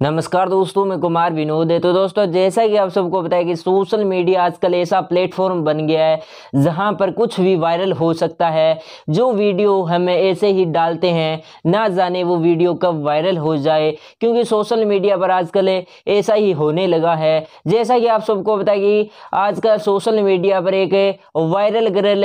नमस्कार दोस्तों, मैं कुमार विनोद है। तो दोस्तों, जैसा कि आप सबको पता है कि सोशल मीडिया आजकल ऐसा प्लेटफॉर्म बन गया है, जहाँ पर कुछ भी वायरल हो सकता है। जो वीडियो हमें ऐसे ही डालते हैं, ना जाने वो वीडियो कब वायरल हो जाए, क्योंकि सोशल मीडिया पर आजकल ऐसा ही होने लगा है। जैसा कि आप सबको है कि आजकल सोशल मीडिया पर एक वायरल गर्ल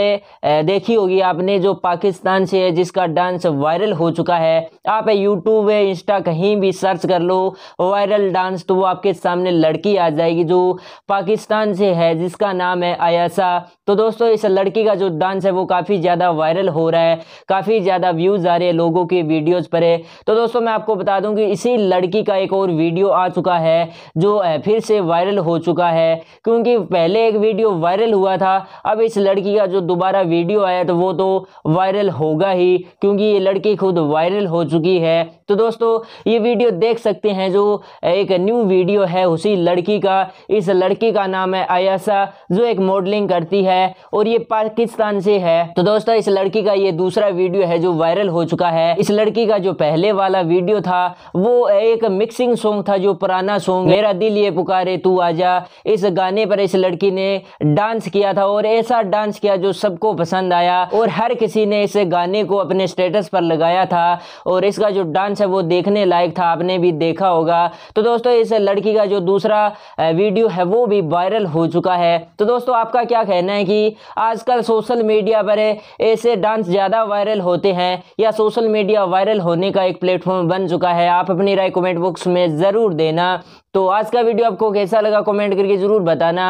देखी होगी आपने, जो पाकिस्तान से है, जिसका डांस वायरल हो चुका है। आप यूट्यूब इंस्टा कहीं भी सर्च कर लो वायरल डांस तो वो आपके सामने लड़की आ जाएगी जो पाकिस्तान से है, जिसका नाम है आयासा। तो दोस्तों, इस लड़की का जो डांस है, वो काफ़ी ज़्यादा वायरल हो रहा है, काफ़ी ज़्यादा व्यूज़ आ रहे हैं लोगों के वीडियोज़ पर है। तो दोस्तों, मैं आपको बता दूँ कि इसी लड़की का एक और वीडियो आ चुका है, जो फिर से वायरल हो चुका है, क्योंकि पहले एक वीडियो वायरल हुआ था, अब इस लड़की का जो दोबारा वीडियो आया तो वो तो वायरल होगा ही, क्योंकि ये लड़की खुद वायरल हो चुकी है। तो दोस्तों, ये वीडियो देख सकते हैं जो एक न्यू वीडियो है, उसी लड़की का। इस लड़की का नाम है आयासा, जो एक मॉडलिंग करती है और ये पाकिस्तान से है। तो दोस्तों, इस लड़की का ये दूसरा वीडियो है जो वायरल हो चुका है। इस लड़की का जो पहले वाला वीडियो था, वो एक मिक्सिंग सॉन्ग था, जो पुराना सॉन्ग मेरा दिल ये पुकारे, तू आजा इस गाने पर इस लड़की ने डांस किया था और ऐसा डांस किया जो सबको पसंद आया और हर किसी ने इस गाने को अपने स्टेटस पर लगाया था और इसका जो डांस है वो देखने लायक था। आपने भी देखा होगा। होगा। तो दोस्तों, इस लड़की का जो दूसरा वीडियो है, वो भी वायरल हो चुका है। तो दोस्तों, आपका क्या कहना है कि आजकल सोशल मीडिया पर ऐसे डांस ज़्यादा वायरल होते हैं या सोशल मीडिया वायरल होने का एक प्लेटफॉर्म बन चुका है, आप अपनी राय कमेंट बॉक्स में ज़रूर देना। तो आज का वीडियो आपको कैसा लगा, कमेंट करके ज़रूर बताना।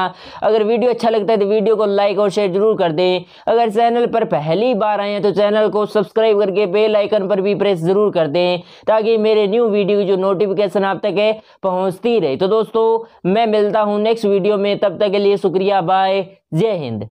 अगर वीडियो अच्छा लगता है तो वीडियो को लाइक और शेयर ज़रूर कर दें। अगर चैनल पर पहली बार आए हैं तो चैनल को सब्सक्राइब करके बेल आइकन पर भी प्रेस ज़रूर कर दें, ताकि मेरे न्यू वीडियो की जो नोटिफिकेशन आप तक पहुँचती पहुँचती रहे। तो दोस्तों, मैं मिलता हूँ नेक्स्ट वीडियो में, तब तक के लिए शुक्रिया बाय जय हिंद।